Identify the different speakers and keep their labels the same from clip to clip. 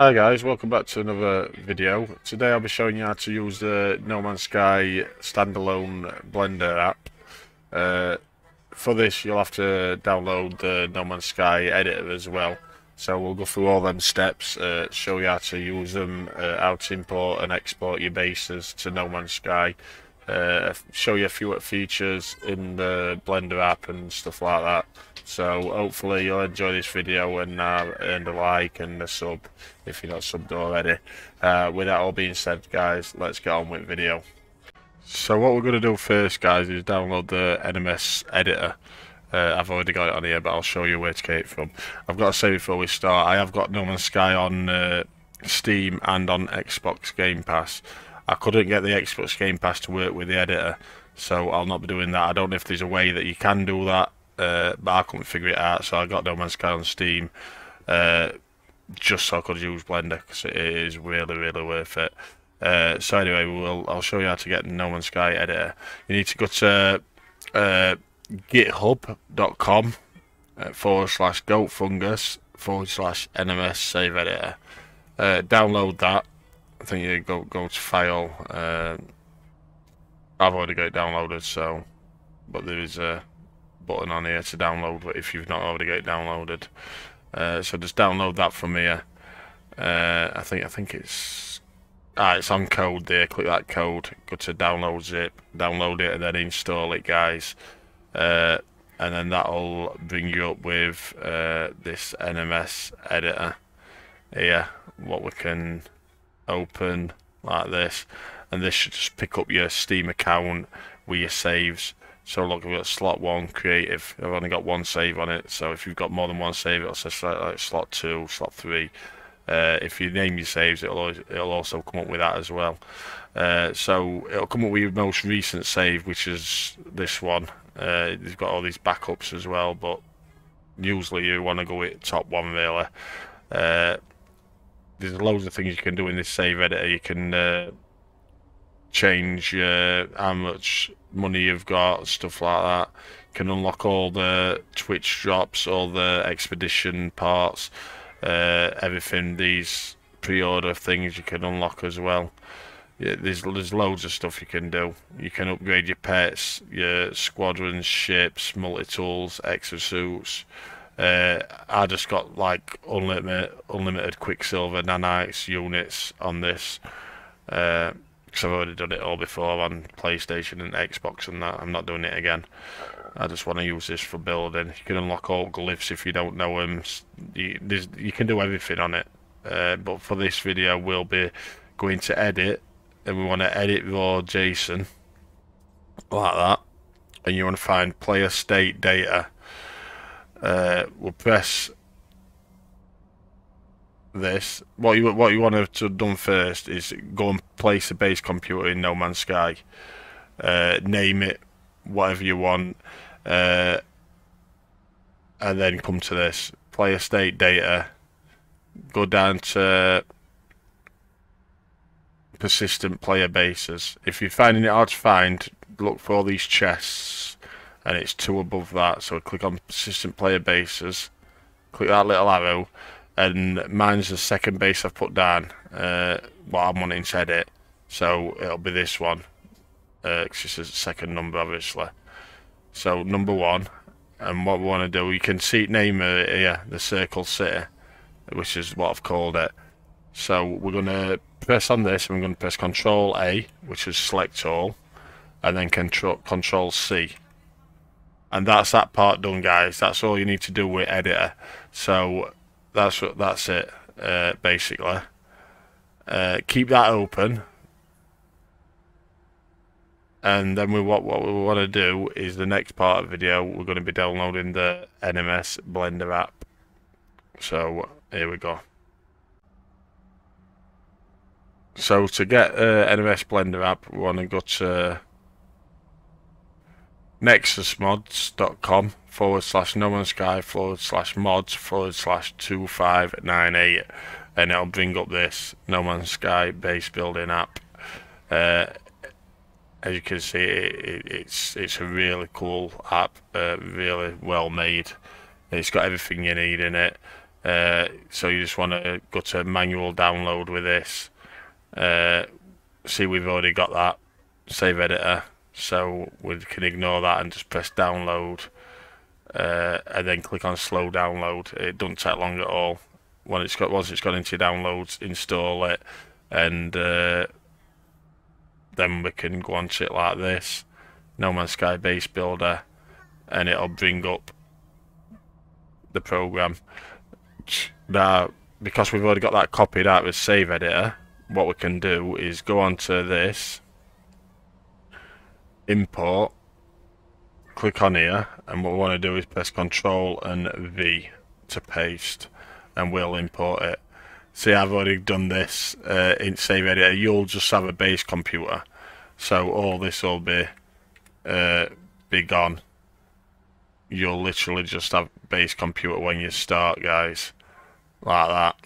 Speaker 1: Hi guys, welcome back to another video. Today I'll be showing you how to use the No Man's Sky standalone Blender app. Uh, for this you'll have to download the No Man's Sky editor as well. So we'll go through all them steps, uh, show you how to use them, uh, how to import and export your bases to No Man's Sky, uh, show you a few features in the Blender app and stuff like that. So hopefully you'll enjoy this video and uh, earn a like and a sub if you're not subbed already. Uh, with that all being said guys, let's get on with the video. So what we're going to do first guys is download the NMS editor. Uh, I've already got it on here but I'll show you where to get it from. I've got to say before we start, I have got No Man's Sky on uh, Steam and on Xbox Game Pass. I couldn't get the Xbox Game Pass to work with the editor so I'll not be doing that. I don't know if there's a way that you can do that uh, but I couldn't figure it out, so I got No Man's Sky on Steam uh, just so I could use Blender because it is really, really worth it. Uh, so anyway, we'll I'll show you how to get No Man's Sky editor. You need to go to uh, github.com uh, forward slash goat fungus forward slash nms save editor. Uh, download that. I think you go go to file. Uh, I've already got it downloaded, so but there is a button on here to download But if you've not already got it downloaded. Uh, so just download that from here. Uh, I think I think it's ah it's on code there. Click that code. Go to download zip, download it, and then install it, guys. Uh, and then that'll bring you up with uh, this NMS editor here. What we can open like this, and this should just pick up your Steam account with your saves. So look, we've got slot one, creative. I've only got one save on it. So if you've got more than one save, it'll say like slot two, slot three. Uh, if you name your saves, it'll always, it'll also come up with that as well. Uh, so it'll come up with your most recent save, which is this one. Uh, you've got all these backups as well, but usually you want to go with top one really. Uh, there's loads of things you can do in this save editor. You can uh, change uh, how much money you've got, stuff like that. You can unlock all the Twitch drops, all the expedition parts, uh, everything. These pre-order things you can unlock as well. Yeah, there's there's loads of stuff you can do. You can upgrade your pets, your squadrons, ships, multi-tools, exosuits. Uh, I just got like unlimited unlimited Quicksilver nanites units on this. Uh, because I've already done it all before on PlayStation and Xbox and that. I'm not doing it again. I just want to use this for building. You can unlock all glyphs if you don't know them. You, you can do everything on it. Uh, but for this video, we'll be going to edit, and we want to edit raw JSON like that. And you want to find player state data. Uh, we'll press this, what you what you want to have done first is go and place a base computer in No Man's Sky, uh, name it whatever you want, uh, and then come to this player state data. Go down to persistent player bases. If you're finding it hard to find, look for all these chests, and it's two above that. So click on persistent player bases, click that little arrow and mine's the second base I've put down. Uh, what I'm wanting to edit, so it'll be this one. Uh, it's a second number, obviously. So number one, and what we want to do, you can see name it here, the Circle City, which is what I've called it. So we're going to press on this, and we're going to press Control A, which is select all, and then Control Control C. And that's that part done, guys. That's all you need to do with editor. So that's that's it uh, basically. Uh, keep that open, and then we what what we want to do is the next part of the video we're going to be downloading the NMS Blender app. So here we go. So to get uh, NMS Blender app, we want to go to nexusmods.com forward slash no man's sky forward slash mods forward slash 2598 and it'll bring up this no man's sky base building app. Uh, as you can see it, it's it's a really cool app uh, really well made. It's got everything you need in it. Uh, so you just want to go to manual download with this. Uh, see, we've already got that. Save editor, so we can ignore that and just press download, uh, and then click on slow download. It doesn't take long at all. When it's got once it's got into downloads, install it, and uh, then we can go on to it like this. No Man's Sky base builder, and it'll bring up the program. Now, because we've already got that copied out with save editor, what we can do is go on to this, import, click on here, and what we want to do is press Control and V to paste, and we'll import it. See, I've already done this uh, in save editor. You'll just have a base computer, so all this will be uh, be gone. You'll literally just have base computer when you start, guys like that.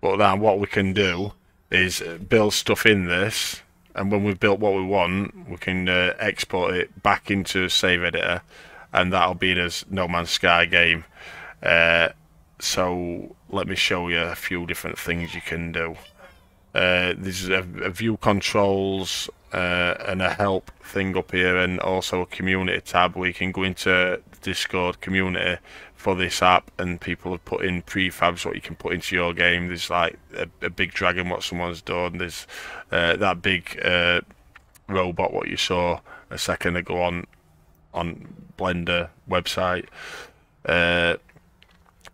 Speaker 1: But then what we can do is build stuff in this, and when we've built what we want, we can uh, export it back into a Save Editor, and that'll be in a No Man's Sky game. Uh, so let me show you a few different things you can do. Uh, there's a, a view controls uh, and a help thing up here, and also a community tab where you can go into Discord community for this app, and people have put in prefabs what you can put into your game. There's like a, a big dragon, what someone's done. There's uh, that big uh, robot, what you saw a second ago on on Blender website. Uh,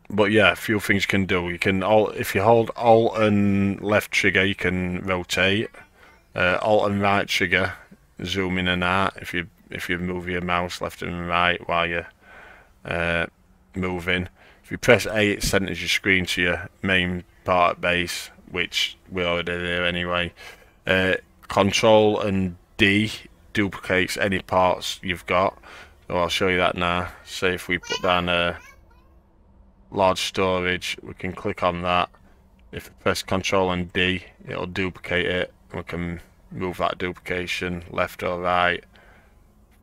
Speaker 1: but yeah, a few things you can do. You can all if you hold Alt and left trigger, you can rotate. Uh, Alt and right trigger, zoom in and out. If you if you move your mouse left and right while you uh, moving. If you press A, it centers your screen to your main part base, which we're already do anyway. Uh, control and D duplicates any parts you've got. So I'll show you that now. Say if we put down a large storage, we can click on that. If we press Control and D, it'll duplicate it. We can move that duplication left or right,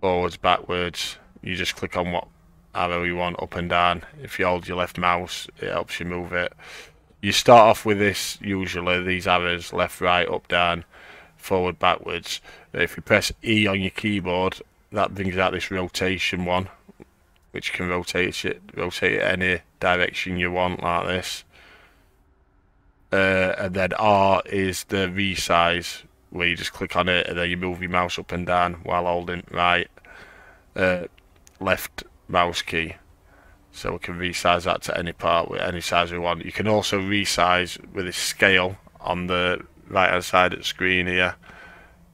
Speaker 1: forwards, backwards. You just click on what arrow you want up and down. If you hold your left mouse, it helps you move it. You start off with this, usually, these arrows, left, right, up, down, forward, backwards. If you press E on your keyboard, that brings out this rotation one, which can rotate it, rotate it any direction you want, like this. Uh, and then R is the resize, where you just click on it and then you move your mouse up and down while holding right, uh, left, mouse key so we can resize that to any part with any size we want. You can also resize with a scale on the right hand side of the screen here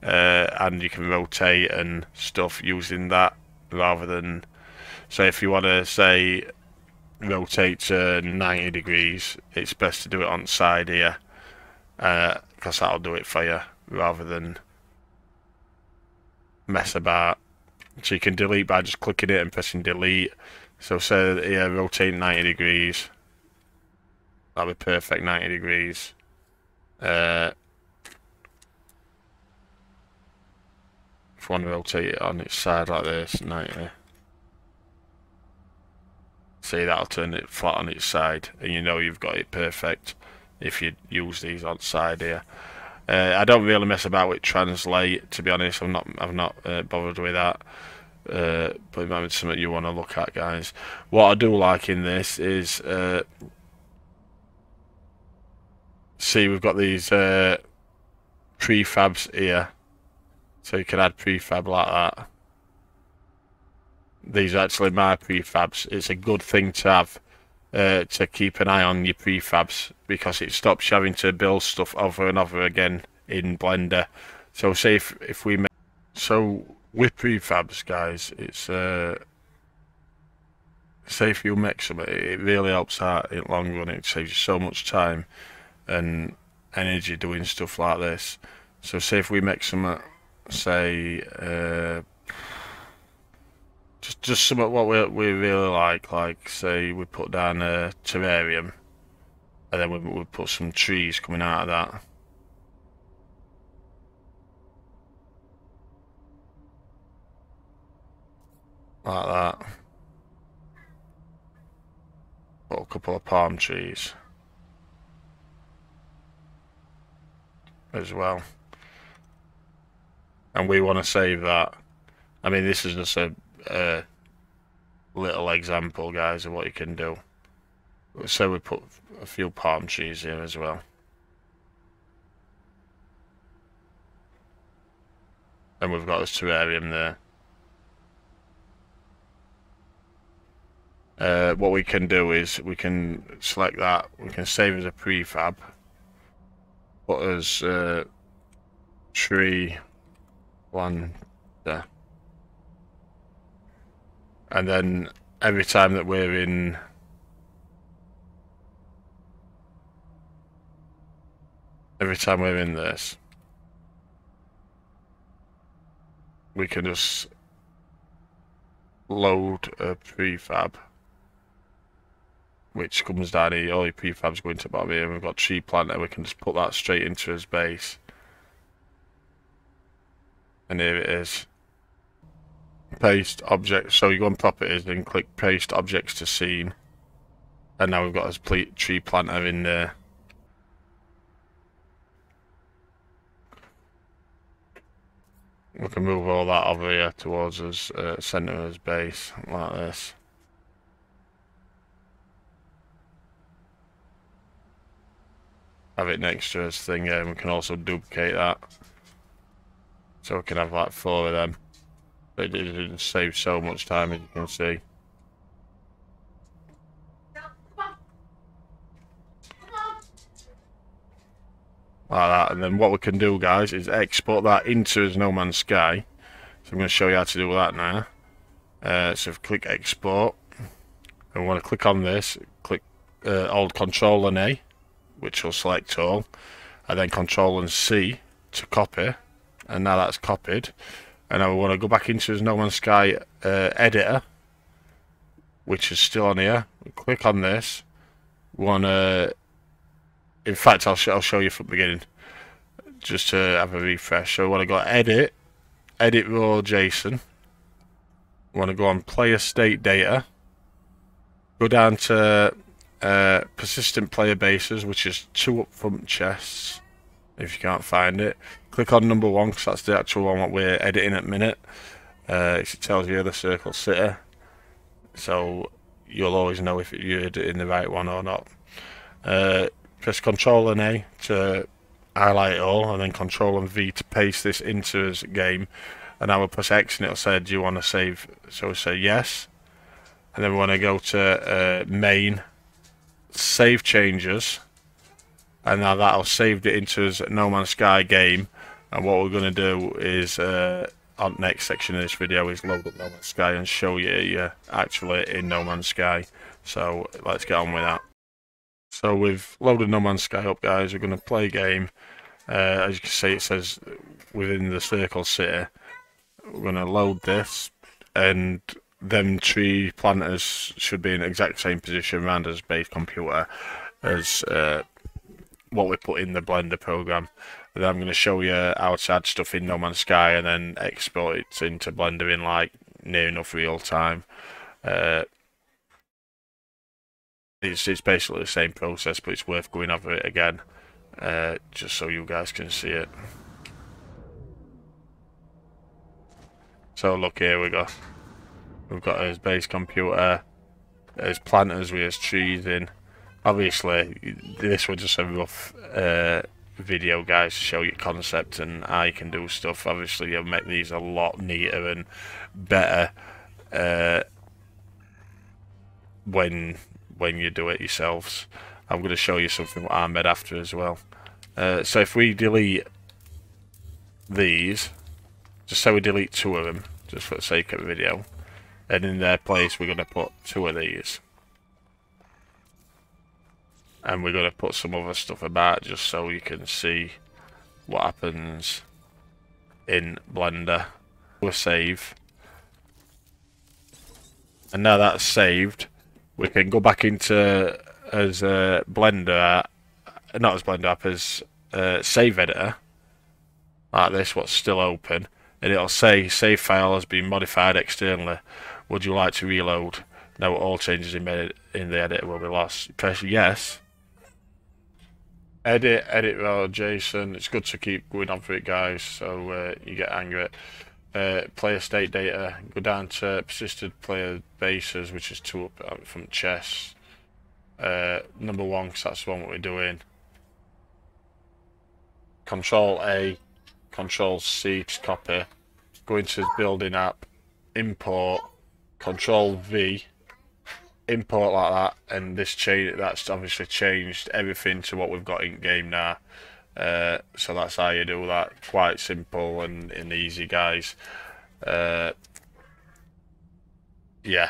Speaker 1: uh, and you can rotate and stuff using that rather than say if you want to say rotate to 90 degrees it's best to do it on side here because uh, that'll do it for you rather than mess about so you can delete by just clicking it and pressing delete. So say yeah, rotate 90 degrees. That'll be perfect 90 degrees. Uh, if you want to rotate it on its side like this, 90. See, that'll turn it flat on its side, and you know you've got it perfect if you use these on side here. Uh, I don't really mess about with translate, to be honest. I'm not. I'm not uh, bothered with that. Uh, but it might be something you want to look at, guys. What I do like in this is, uh, see, we've got these uh, prefabs here, so you can add prefab like that. These are actually my prefabs. It's a good thing to have uh, to keep an eye on your prefabs because it stops you having to build stuff over and over again in Blender. So say if, if we make, so with prefabs guys, it's uh, say if you make some, it really helps out in long run. It saves you so much time and energy doing stuff like this. So say if we make some, say, uh, just just some of what we we really like, like say we put down a terrarium, and then we we put some trees coming out of that. Like that. Put a couple of palm trees as well. And we want to save that. I mean, this is just a, a little example, guys, of what you can do. So we put a few palm trees here as well. And we've got this terrarium there. Uh, what we can do is we can select that, we can save as a prefab, put as uh, tree one there. And then every time that we're in every time we're in this we can just load a prefab which comes down here, all your prefabs go into bottom here, and we've got tree plant, planter, we can just put that straight into his base. And here it is. Paste objects, so you go on properties and click paste objects to scene. And now we've got his tree planter in there. We can move all that over here towards his uh, centre of his base, like this. have it next to his thing and we can also duplicate that. So we can have like four of them. But it, saves so much time as you can see. Like that, and then what we can do guys is export that into his No Man's Sky. So I'm going to show you how to do that now. Uh, so click export, and we want to click on this, click uh, Alt Control and A, which will select all, and then Control and C to copy, and now that's copied. And I want to go back into his No Man's Sky uh, editor, which is still on here. Click on this. Want to, in fact, I'll, sh I'll show you from the beginning, just to have a refresh. So I want to go edit, edit raw JSON. Want to go on player state data. Go down to uh, persistent player bases, which is two upfront chests. If you can't find it, click on number one because that's the actual one that we're editing at minute. Uh, it tells you the circle city, so you'll always know if you're editing the right one or not. Uh, press Control and A to highlight it all, and then Control and V to paste this into his game. And I will press X, and it'll say, "Do you want to save?" So we say yes, and then we want to go to uh, main save changes and now that'll saved it into his No Man's Sky game and what we're going to do is uh, on next section of this video is load up No Man's Sky and show you you actually in No Man's Sky. So let's get on with that. So we've loaded No Man's Sky up guys. We're going to play a game. Uh, as you can see it says within the circle city we're going to load this and them tree planters should be in the exact same position around as base computer as uh, what we put in the Blender program. Then I'm going to show you how to add stuff in No Man's Sky and then export it into Blender in like near enough real time. Uh, it's, it's basically the same process, but it's worth going over it again, uh, just so you guys can see it. So look here we go. We've got his base computer, his planters with his trees in. Obviously, this was just a rough uh, video, guys, to show you concept and how you can do stuff. Obviously, you'll make these a lot neater and better uh, when when you do it yourselves. I'm going to show you something what I made after as well. Uh, so if we delete these, just say we delete two of them, just for the sake of the video, and in their place we're going to put two of these. And we're going to put some other stuff about just so you can see what happens in Blender. We'll save. And now that's saved, we can go back into as a Blender, not as Blender app, as a save editor, like this, what's still open, and it'll say save file has been modified externally would you like to reload? Now all changes in, in the editor will be lost. Press yes. Edit, edit row, JSON. It's good to keep going on for it, guys, so uh, you get angry. Uh, player state data, go down to persisted player bases, which is two up uh, from chess. Uh, number one, because that's the one that we're doing. Control A, Control C to copy. Go into building app, import, Control V, import like that, and this change that's obviously changed everything to what we've got in game now. Uh, so that's how you do that. Quite simple and, and easy, guys. Uh, yeah,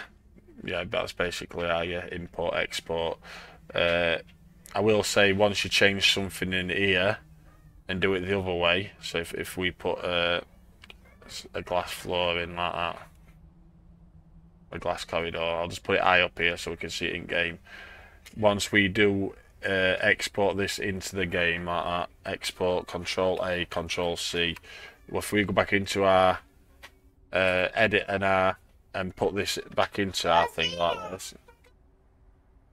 Speaker 1: yeah, that's basically how you import export. Uh, I will say once you change something in here and do it the other way. So if if we put a a glass floor in like that, a glass corridor, I'll just put it high up here so we can see it in game. Once we do uh, export this into the game that. Export Control A, Control C. If we go back into our uh, edit and our and put this back into our thing like this,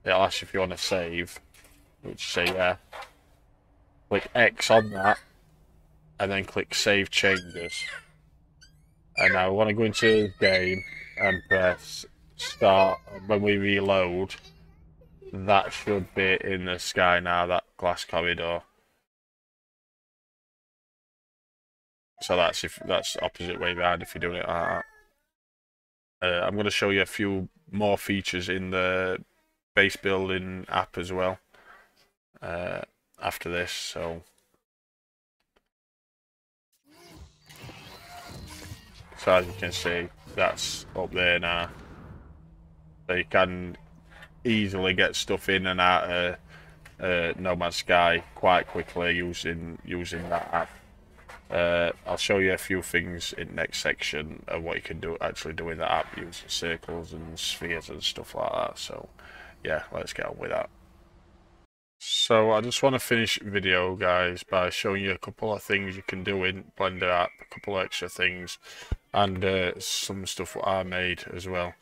Speaker 1: it'll ask if you want to save. Which say yeah. Click X on that, and then click Save Changes. And now we want to go into game and press Start. When we reload, that should be in the sky now, that glass corridor. So that's if that's opposite way around if you're doing it like that. Uh, I'm going to show you a few more features in the base building app as well uh, after this. So, so as you can see, that's up there now. So you can easily get stuff in and out of uh, Sky quite quickly using using that app. Uh, I'll show you a few things in next section of what you can do actually do in the app using circles and spheres and stuff like that. So yeah, let's get on with that. So I just want to finish video guys by showing you a couple of things you can do in Blender app, a couple extra things and uh, some stuff that I made as well.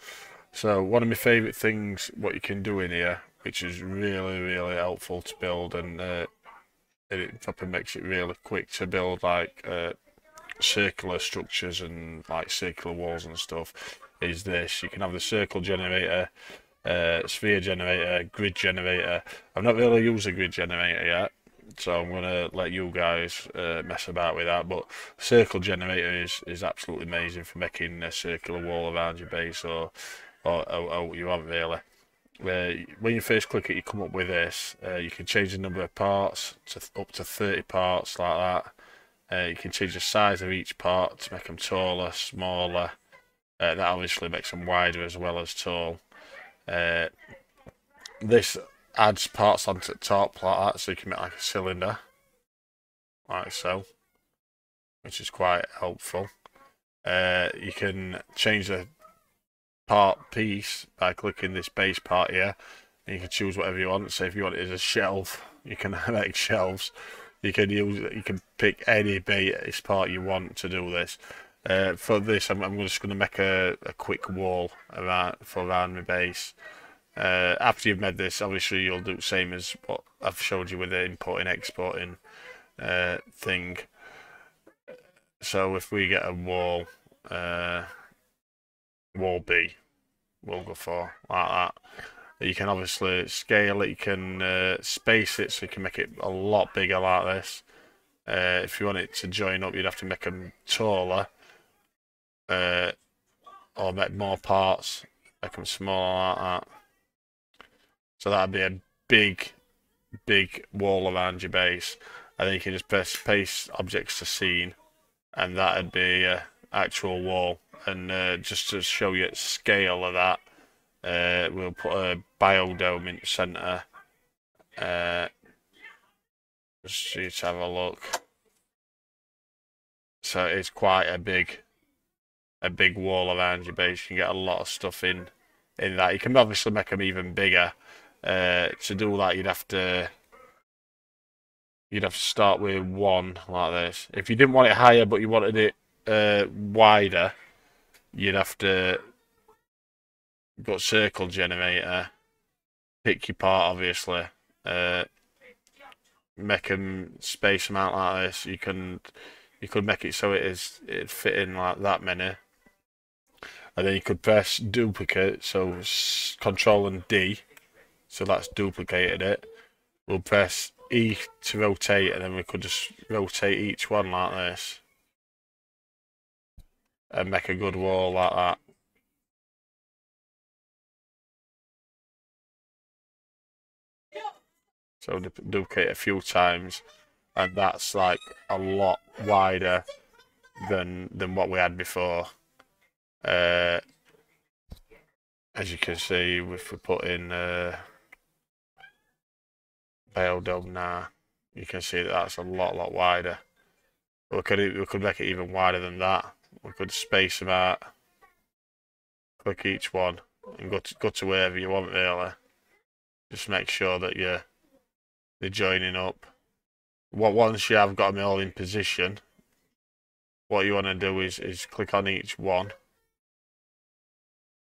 Speaker 1: So one of my favourite things what you can do in here, which is really really helpful to build, and uh, it probably makes it really quick to build like uh, circular structures and like circular walls and stuff. Is this? You can have the circle generator, uh, sphere generator, grid generator. I've not really used a grid generator yet, so I'm gonna let you guys uh, mess about with that. But circle generator is is absolutely amazing for making a circular wall around your base or or, or, or you haven't really. Uh, when you first click it, you come up with this. Uh, you can change the number of parts to up to 30 parts like that. Uh, you can change the size of each part to make them taller, smaller. Uh, that obviously makes them wider as well as tall. Uh, this adds parts onto the top like that, so you can make like a cylinder, like so, which is quite helpful. Uh, you can change the part piece by clicking this base part here. And you can choose whatever you want. So if you want it as a shelf, you can make shelves. You can use you can pick any base part you want to do this. Uh, for this, I'm, I'm just going to make a, a quick wall around for around my base. Uh, after you've made this, obviously you'll do the same as what I've showed you with the importing exporting uh, thing. So if we get a wall, uh, wall B, we'll go for like that. You can obviously scale it, you can uh, space it so you can make it a lot bigger like this. Uh, if you want it to join up, you'd have to make them taller uh, or make more parts, make them smaller like that. So that'd be a big, big wall around your base. And then you can just press paste objects to scene, and that'd be an actual wall and uh, just to show you the scale of that, uh, we'll put a biodome in the centre. Uh, just to have a look. So it's quite a big, a big wall around your base. You can get a lot of stuff in, in that. You can obviously make them even bigger. Uh, to do that, you'd have to, you'd have to start with one like this. If you didn't want it higher, but you wanted it uh, wider, you'd have to got circle generator. Pick your part, obviously. Uh, make them space them out like this. You can you could make it so it is it fit in like that many, and then you could press duplicate. So Control and D, so that's duplicated it. We'll press E to rotate, and then we could just rotate each one like this, and make a good wall like that. So duplicate a few times, and that's like a lot wider than than what we had before. Uh, as you can see, if we put in uh, Biodome now, you can see that that's a lot lot wider. We could we could make it even wider than that. We could space them out, click each one, and go to go to wherever you want really. Just make sure that you're they're joining up. What once you have got them all in position, what you want to do is is click on each one.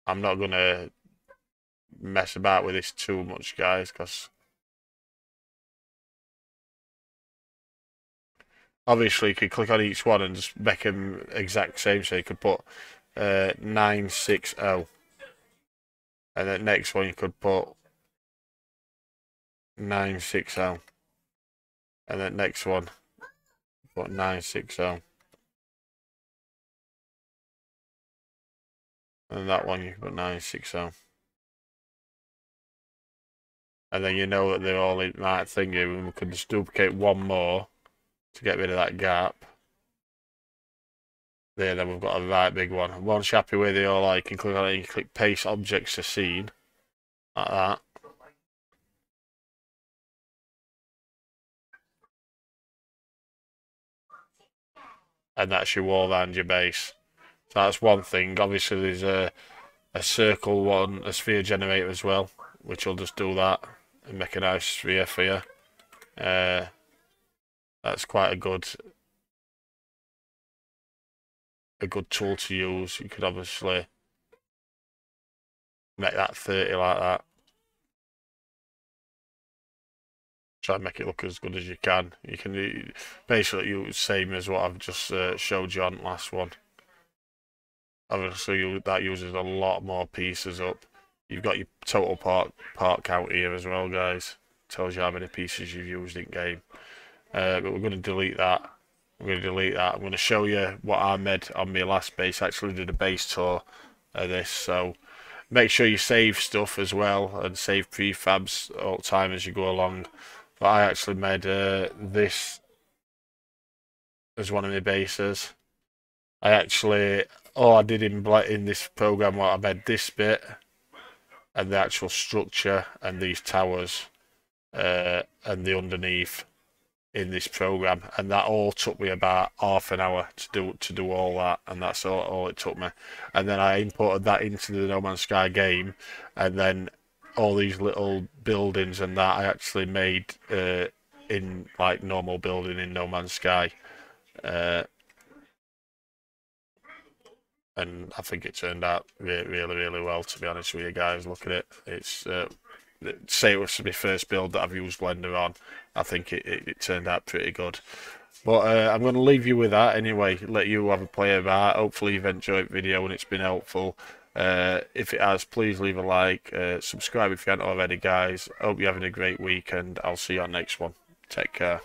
Speaker 1: I'm not gonna mess about with this too much, guys, because obviously you could click on each one and just make them exact same. So you could put uh, 960, and then next one you could put 960 and then next one what 960 and that one you put 960 and then you know that they're all in right thingy and we can just duplicate one more to get rid of that gap there then we've got a right big one once you're happy with it all you can click on it you click paste objects to scene like that and that's your wall and your base. So that's one thing. Obviously, there's a a circle one, a sphere generator as well, which will just do that and make a nice sphere for you. Uh, that's quite a good a good tool to use. You could obviously make that 30 like that. try and make it look as good as you can. You can basically you same as what I've just uh, showed you on the last one. Obviously, you, that uses a lot more pieces up. You've got your total part part count here as well, guys. Tells you how many pieces you've used in game. Uh, but we're going to delete that. I'm going to delete that. I'm going to show you what I made on my last base. I actually did a base tour of this, so make sure you save stuff as well and save prefabs all the time as you go along. But I actually made uh, this as one of my bases. I actually, all I did in in this program, was I made this bit and the actual structure and these towers uh, and the underneath in this program, and that all took me about half an hour to do to do all that, and that's all, all it took me. And then I imported that into the No Man's Sky game, and then all these little buildings and that I actually made uh, in like normal building in No Man's Sky. Uh, and I think it turned out really, really, really well. To be honest with you guys, look at it. It's uh, say it was my first build that I've used Blender on. I think it, it, it turned out pretty good. But uh, I'm going to leave you with that anyway. Let you have a play about. Hopefully you've enjoyed the video and it's been helpful. Uh, if it has, please leave a like, uh, subscribe if you haven't already, guys. Hope you're having a great week, and I'll see you on next one. Take care.